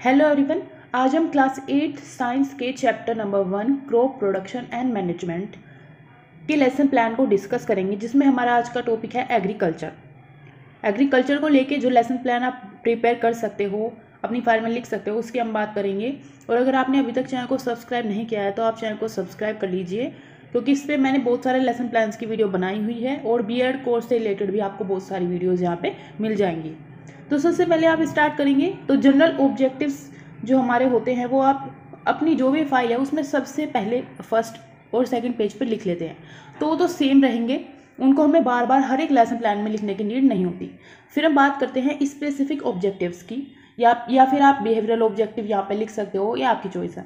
Hello everyone आज हम class eight science के chapter number one crop production and management के लेसन प्लान को डिस्कस करेंगे, जिसमें हमारा आज का टॉपिक है एग्रीकल्चर एग्रीकल्चर को लेके जो लेसन प्लान आप प्रिपेयर कर सकते हो, अपनी फ़ाइल में लिख सकते हो, उसकी हम बात करेंगे। और अगर आपने अभी तक चैनल को सब्सक्राइब नहीं किया है तो आप चैनल को सब्सक्राइब कर लीजिए, क्योंकि इस पर मैंने बहुत सारे लेसन प्लान्स की वीडियो बनाई हुई है, और बी कोर्स से रिलेटेड भी आपको बहुत सारी वीडियोज़ यहाँ पे मिल जाएँगी। तो सबसे पहले आप स्टार्ट करेंगे। तो जनरल ऑब्जेक्टिव्स जो हमारे होते हैं, वो आप अपनी जो भी फ़ाइल है, उसमें सबसे पहले फ़र्स्ट और सेकंड पेज पर लिख लेते हैं। तो वो तो सेम रहेंगे। उनको हमें बार बार हर एक लेसन प्लान में लिखने की नीड नहीं होती। फिर हम बात करते हैं स्पेसिफिक ऑब्जेक्टिव्स की। या या फिर आप बिहेवियरल ऑब्जेक्टिव यहाँ पे लिख सकते हो, या आपकी चॉइस है।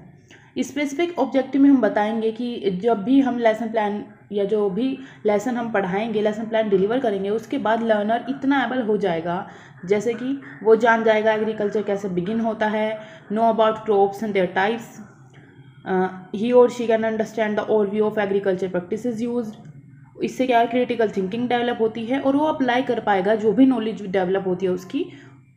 स्पेसिफिक ऑब्जेक्टिव में हम बताएँगे कि जब भी हम लेसन प्लान या जो भी लेसन हम पढ़ाएँगे लेसन प्लान डिलीवर करेंगे, उसके बाद लर्नर इतना एबल हो जाएगा, जैसे कि वो जान जाएगा एग्रीकल्चर कैसे बिगिन होता है know about crops and their types he और she can understand the overview of agriculture practice use इससे क्या है क्रिटिकल थिंकिंग डेवलप होती है और वो अप्लाई कर पाएगा जो भी नॉलेज डेवलप होती है उसकी,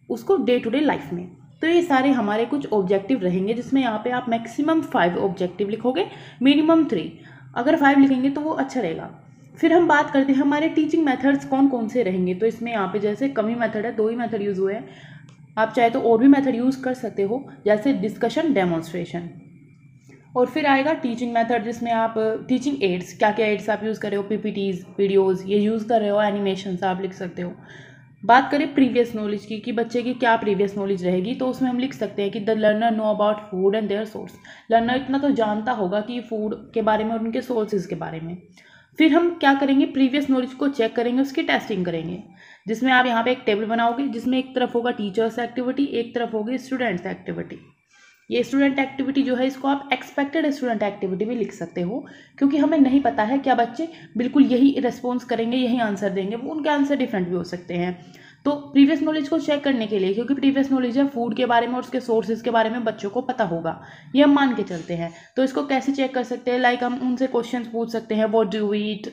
उसको डे टू डे लाइफ में। तो ये सारे हमारे कुछ ऑब्जेक्टिव रहेंगे, जिसमें यहाँ पे आप मैक्सिमम फाइव ऑब्जेक्टिव लिखोगे मिनिमम थ्री अगर फाइव लिखेंगे तो वो अच्छा रहेगा। फिर हम बात करते हैं, हमारे टीचिंग मेथड्स कौन कौन से रहेंगे? तो इसमें यहाँ पे जैसे कमी मेथड है, दो ही मेथड यूज़ हुए हैं। आप चाहे तो और भी मेथड यूज़ कर सकते हो, जैसे डिस्कशन डेमोन्स्ट्रेशन और फिर आएगा टीचिंग मेथड जिसमें आप टीचिंग एड्स क्या क्या एड्स आप यूज़ कर रहे हो? पीपीटीज वीडियोस ये यूज़ कर रहे हो एनिमेशन आप लिख सकते हो। बात करें प्रीवियस नॉलेज की, कि बच्चे की क्या प्रीवियस नॉलेज रहेगी तो उसमें हम लिख सकते हैं कि the learner know about food and their source learner इतना तो जानता होगा कि फ़ूड के बारे में और उनके सोर्सेज के बारे में। फिर हम क्या करेंगे? प्रीवियस नॉलेज को चेक करेंगे, उसकी टेस्टिंग करेंगे। जिसमें आप यहाँ पे एक टेबल बनाओगे, जिसमें एक तरफ़ होगा टीचर्स एक्टिविटी एक तरफ़ होगी स्टूडेंट्स एक्टिविटी ये स्टूडेंट एक्टिविटी जो है, इसको आप एक्सपेक्टेड स्टूडेंट एक्टिविटी भी लिख सकते हो, क्योंकि हमें नहीं पता है क्या बच्चे बिल्कुल यही रिस्पॉन्स करेंगे, यही आंसर देंगे, वो उनके आंसर डिफरेंट भी हो सकते हैं। तो प्रीवियस नॉलेज को चेक करने के लिए, क्योंकि प्रीवियस नॉलेज है फ़ूड के बारे में और उसके सोर्सेज के बारे में बच्चों को पता होगा, ये हम मान के चलते हैं। तो इसको कैसे चेक कर सकते हैं? लाइक हम उनसे क्वेश्चन पूछ सकते हैं what do eat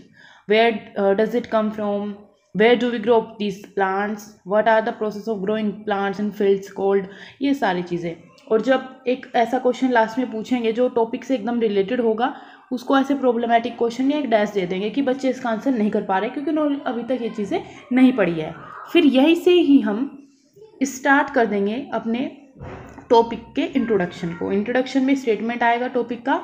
where does it come from where do we grow these plants what are the process of growing plants in fields called ये सारी चीज़ें। और जब एक ऐसा क्वेश्चन लास्ट में पूछेंगे जो टॉपिक से एकदम रिलेटेड होगा, उसको ऐसे प्रॉब्लमेटिक क्वेश्चन या एक डैश दे देंगे कि बच्चे इसका आंसर नहीं कर पा रहे क्योंकि उन्होंने अभी तक ये चीज़ें नहीं पढ़ी है। फिर यहीं से ही हम स्टार्ट कर देंगे अपने टॉपिक के इंट्रोडक्शन को। इंट्रोडक्शन में स्टेटमेंट आएगा टॉपिक का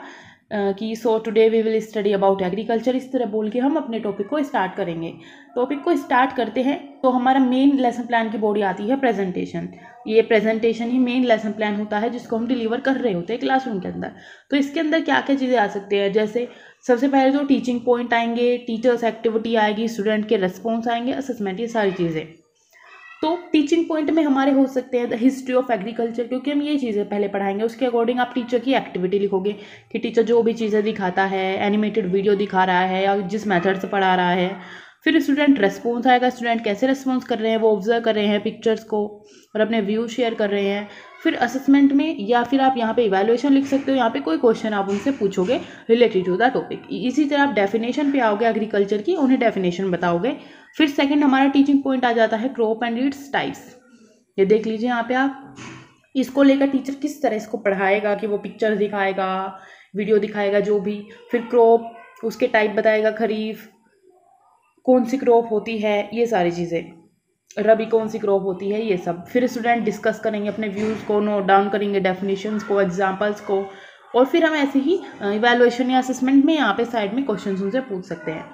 कि so today we will study about agriculture इस तरह बोल के हम अपने टॉपिक को स्टार्ट करेंगे। टॉपिक को स्टार्ट करते हैं तो हमारा मेन लेसन प्लान की बॉडी आती है प्रेजेंटेशन ये प्रेजेंटेशन ही मेन लेसन प्लान होता है, जिसको हम डिलीवर कर रहे होते हैं क्लासरूम के अंदर। तो इसके अंदर क्या क्या चीज़ें आ सकती है? जैसे, सबसे पहले तो टीचिंग पॉइंट आएँगे टीचर्स एक्टिविटी आएगी स्टूडेंट के रेस्पॉन्स आएँगे असेसमेंट ये सारी चीज़ें। तो टीचिंग पॉइंट में हमारे हो सकते हैं द हिस्ट्री ऑफ़ एग्रीकल्चर क्योंकि हम ये चीज़ें पहले पढ़ाएँगे, उसके अकॉर्डिंग आप टीचर की एक्टिविटी लिखोगे, कि टीचर जो भी चीज़ें दिखाता है एनिमेटेड वीडियो दिखा रहा है, या जिस मेथड से पढ़ा रहा है फिर स्टूडेंट रेस्पॉन्स आएगा स्टूडेंट कैसे रेस्पॉन्स कर रहे हैं, वो ऑब्ज़र्व कर रहे हैं पिक्चर्स को और अपने व्यू शेयर कर रहे हैं। फिर असेसमेंट में या फिर आप यहाँ पे इवैल्यूएशन लिख सकते हो, यहाँ पे कोई क्वेश्चन आप उनसे पूछोगे रिलेटेड टू द टॉपिक इसी तरह आप डेफिनेशन पे आओगे एग्रीकल्चर की, उन्हें डेफिनेशन बताओगे। फिर सेकंड हमारा टीचिंग पॉइंट आ जाता है क्रॉप एंड इट्स टाइप्स ये देख लीजिए यहाँ पे आप, इसको लेकर टीचर किस तरह इसको पढ़ाएगा कि वो पिक्चर दिखाएगा वीडियो दिखाएगा, जो भी। फिर क्रॉप उसके टाइप बताएगा खरीफ कौन सी क्रॉप होती है, ये सारी चीज़ें। रबी कौन सी क्रॉप होती है, ये सब। फिर स्टूडेंट डिस्कस करेंगे अपने व्यूज़ को नोट डाउन करेंगे डेफिनेशंस को एग्जांपल्स को। और फिर हम ऐसे ही इवेलुएशन या असेसमेंट में यहाँ पे साइड में क्वेश्चन उनसे पूछ सकते हैं।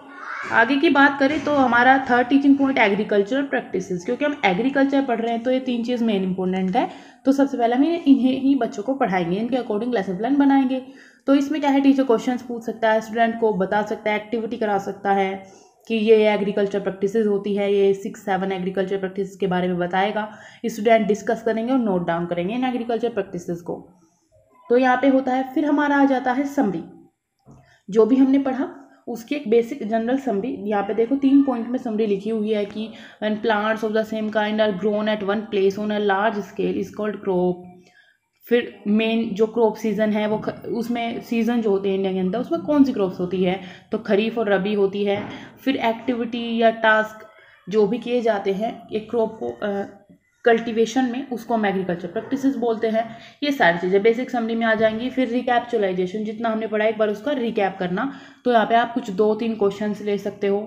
आगे की बात करें तो हमारा third teaching point agriculture practices क्योंकि हम एग्रीकल्चर पढ़ रहे हैं तो ये तीन चीज़ मेन इंपॉर्टेंट है। तो सबसे पहले हम इन्हें ही बच्चों को पढ़ाएँगे, इनके अकॉर्डिंग लेसन प्लान बनाएँगे। तो इसमें क्या है टीचर क्वेश्चन पूछ सकता है स्टूडेंट को बता सकता है एक्टिविटी करा सकता है। कि ये एग्रीकल्चर प्रैक्टिस होती है, ये सिक्स सेवन एग्रीकल्चर प्रैक्टिस के बारे में बताएगा। स्टूडेंट डिस्कस करेंगे और नोट डाउन करेंगे इन एग्रीकल्चर प्रैक्टिस को। तो यहाँ पे होता है, फिर हमारा आ जाता है समरी जो भी हमने पढ़ा, उसकी एक बेसिक जनरल समरी यहाँ पे देखो, तीन पॉइंट में समरी लिखी हुई है कि plants of the same kind are grown at one place on a large scale is called crop फिर मेन जो क्रॉप सीज़न है, वो उसमें सीज़न जो होते हैं इंडिया के अंदर, उसमें कौन सी क्रॉप्स होती है? तो खरीफ और रबी होती है। फिर एक्टिविटी या टास्क जो भी किए जाते हैं एक क्रॉप को कल्टीवेशन में उसको हम एग्रीकल्चर प्रैक्टिसेस बोलते हैं। ये सारी चीज़ें बेसिक समरी में आ जाएँगी। फिर रिकैप्चुलाइजेशन जितना हमने पढ़ा एक बार उसका रिकैप करना। तो यहाँ पे आप कुछ दो तीन क्वेश्चन ले सकते हो।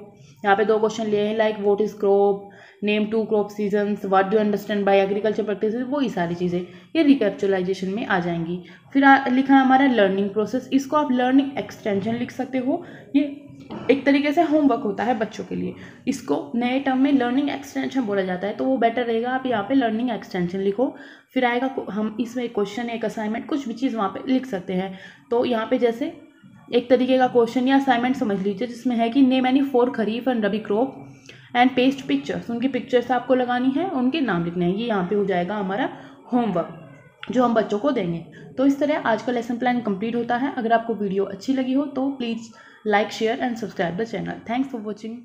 यहाँ पे दो क्वेश्चन लिए हैं like what is crop name two crop season what do understand by agriculture practice वही सारी चीज़ें ये रिकैप्चुलाइजेशन में आ जाएँगी। फिर आ, लिखा हमारा लर्निंग प्रोसेस इसको आप लर्निंग एक्सटेंशन लिख सकते हो। ये एक तरीके से होमवर्क होता है बच्चों के लिए। इसको नए टर्म में लर्निंग एक्सटेंशन बोला जाता है तो वो बेटर रहेगा आप यहाँ पे लर्निंग एक्सटेंशन लिखो। फिर आएगा हम इसमें एक क्वेश्चन एक असाइनमेंट कुछ भी चीज़ वहाँ पे लिख सकते हैं। तो यहाँ पे जैसे एक तरीके का क्वेश्चन या असाइनमेंट समझ लीजिए जिसमें है कि name any four kharif and rabi crop and paste pictures उनकी पिक्चर्स आपको लगानी है, उनके नाम लिखने हैं। ये यहाँ पे हो जाएगा हमारा होमवर्क जो हम बच्चों को देंगे। तो इस तरह आज का लेसन प्लान कंप्लीट होता है। अगर आपको वीडियो अच्छी लगी हो तो please like share and subscribe the channel thanks for watching.